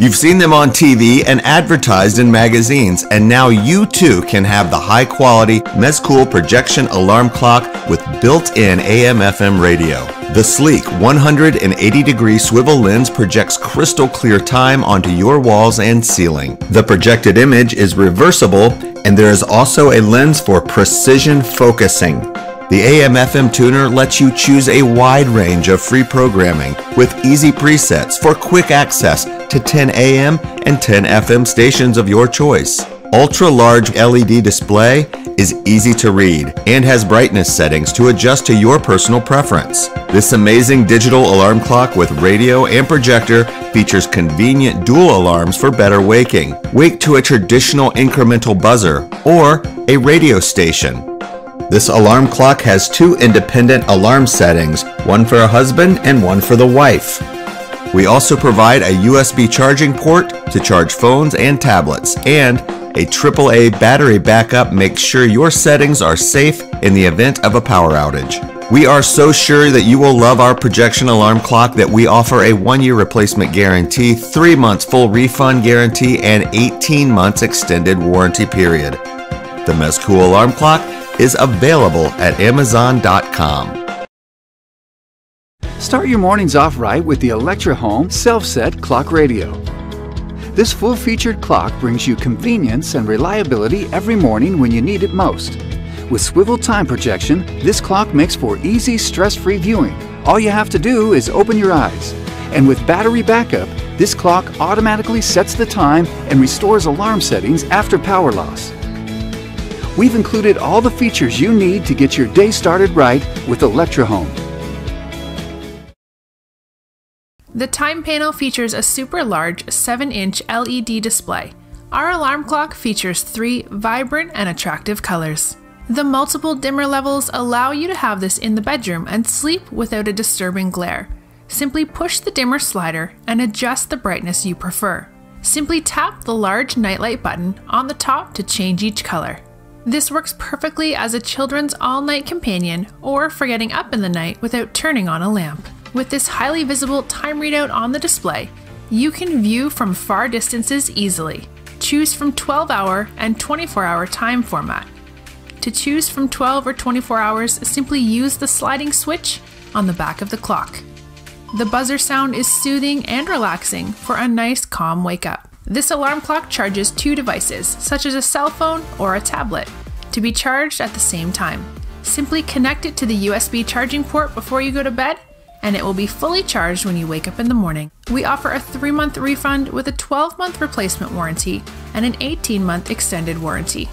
You've seen them on TV and advertised in magazines, and now you too can have the high quality Mesqool projection alarm clock with built in AM FM radio. The sleek 180 degree swivel lens projects crystal clear time onto your walls and ceiling. The projected image is reversible, and there is also a lens for precision focusing. The AM FM tuner lets you choose a wide range of free programming with easy presets for quick access to 10 AM and 10 FM stations of your choice. Ultra large LED display is easy to read and has brightness settings to adjust to your personal preference. This amazing digital alarm clock with radio and projector features convenient dual alarms for better waking. Wake to a traditional incremental buzzer or a radio station. This alarm clock has two independent alarm settings, one for a husband and one for the wife. We also provide a USB charging port to charge phones and tablets, and a AAA battery backup makes sure your settings are safe in the event of a power outage. We are so sure that you will love our projection alarm clock that we offer a one year replacement guarantee, three months full refund guarantee, and 18 months extended warranty period. The Mesqool alarm clock is available at Amazon.com. Start your mornings off right with the Electrohome Self-Set Clock Radio. This full-featured clock brings you convenience and reliability every morning when you need it most. With swivel time projection, this clock makes for easy, stress-free viewing. All you have to do is open your eyes. And with battery backup, this clock automatically sets the time and restores alarm settings after power loss. We've included all the features you need to get your day started right with Electrohome. The time panel features a super large 7 inch LED display. Our alarm clock features three vibrant and attractive colors. The multiple dimmer levels allow you to have this in the bedroom and sleep without a disturbing glare. Simply push the dimmer slider and adjust the brightness you prefer. Simply tap the large nightlight button on the top to change each color. This works perfectly as a children's all night companion or for getting up in the night without turning on a lamp. With this highly visible time readout on the display, you can view from far distances easily. Choose from 12 hour and 24 hour time format. To choose from 12 or 24 hours, simply use the sliding switch on the back of the clock. The buzzer sound is soothing and relaxing for a nice calm wake up. This alarm clock charges two devices, such as a cell phone or a tablet, to be charged at the same time. Simply connect it to the USB charging port before you go to bed and it will be fully charged when you wake up in the morning. We offer a 3 month refund with a 12 month replacement warranty and an 18 month extended warranty.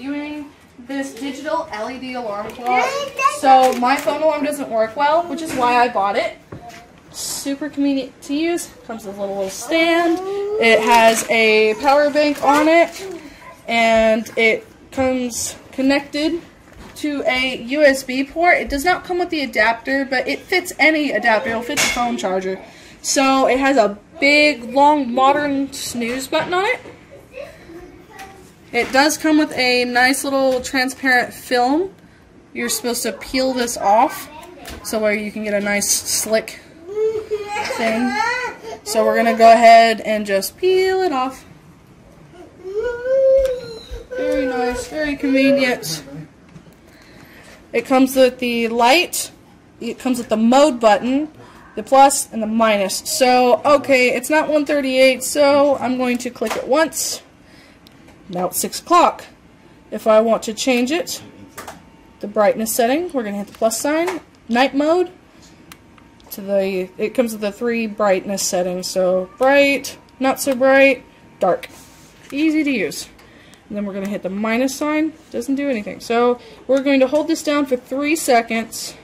Reviewing this digital LED alarm clock. So my phone alarm doesn't work well, which is why I bought it. Super convenient to use. Comes with a little, little stand. It has a power bank on it, and it comes connected to a USB port. It does not come with the adapter, but it fits any adapter. It'll fit the phone charger. So it has a big, long, modern snooze button on it. It does come with a nice little transparent film. You're supposed to peel this off so where you can get a nice slick thing. So we're going to go ahead and just peel it off. Very nice, very convenient. It comes with the light, it comes with the mode button, the plus, and the minus. So, okay, it's not 138, so I'm going to click it once. Now it's 6 o'clock. If I want to change it, the brightness setting, we're going to hit the plus sign. Night mode, to the, it comes with the three brightness settings. So bright, not so bright, dark. Easy to use. And then we're going to hit the minus sign. Doesn't do anything. So we're going to hold this down for three seconds.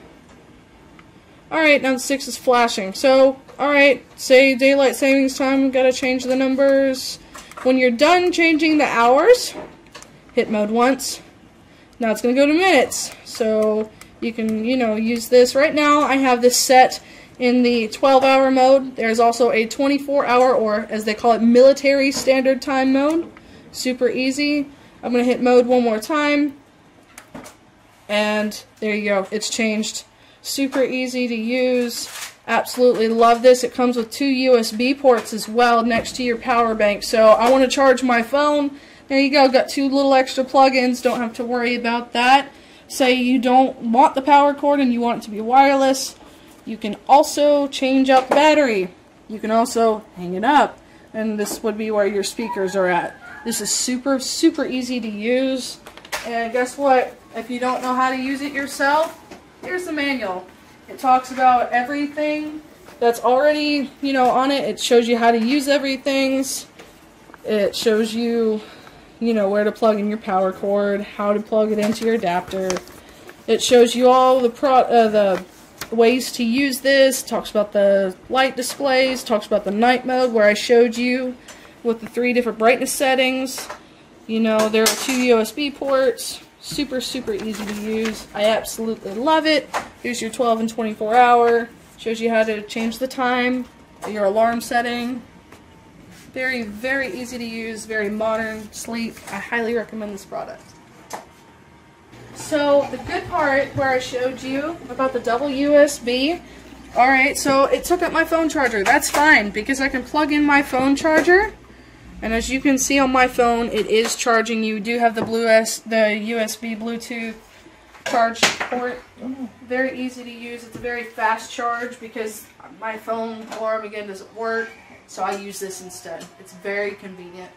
Alright, now the 6 is flashing. So, alright, say daylight savings time, we've gotta change the numbers. When you're done changing the hours, hit mode once. Now it's going to go to minutes. So you can, you know, use this. Right now I have this set in the 12 hour mode. There's also a 24 hour or as they call it military standard time mode. Super easy. I'm going to hit mode one more time. And there you go. It's changed. Super easy to use. Absolutely love this. It comes with two USB ports as well next to your power bank. So I want to charge my phone. There you go. Got two little extra plug-ins. Don't have to worry about that. Say you don't want the power cord and you want it to be wireless. You can also change out the battery. You can also hang it up. And this would be where your speakers are at. This is super, super easy to use. And guess what? If you don't know how to use it yourself, here's the manual. It talks about everything that's already, you know, on it. It shows you how to use everything. It shows you, you know, where to plug in your power cord, how to plug it into your adapter. It shows you all the pro uh, the ways to use this. Talks about the light displays. Talks about the night mode where I showed you with the three different brightness settings. You know, there are two USB ports. Super, super easy to use. I absolutely love it. Here's your 12 and 24 hour. Shows you how to change the time, your alarm setting. Very, very easy to use, very modern, sleek. I highly recommend this product. So the good part where I showed you about the double USB, alright, so it took up my phone charger. That's fine because I can plug in my phone charger and as you can see on my phone, it is charging. You do have the blue S, the USB Bluetooth charge port. Very easy to use. It's a very fast charge because my phone alarm again doesn't work. So I use this instead. It's very convenient.